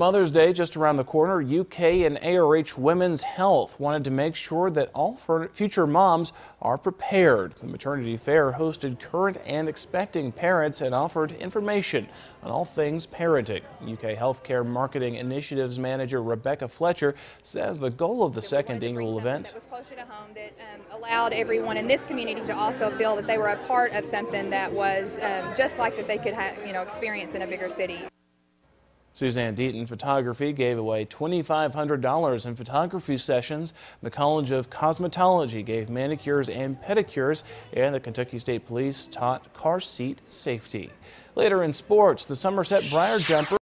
Mother's Day just around the corner, UK and ARH Women's Health wanted to make sure that all future moms are prepared. The maternity fair hosted current and expecting parents and offered information on all things parenting. UK Healthcare Marketing Initiatives Manager Rebecca Fletcher says the goal of the so second annual event was closer to home that um, allowed everyone in this community to also feel that they were a part of something that was um, just like that they could have, you know, experience in a bigger city. Suzanne Deaton Photography gave away $2,500 in photography sessions. The College of Cosmetology gave manicures and pedicures, and the Kentucky State Police taught car seat safety. Later in sports, the Somerset Briar Jumper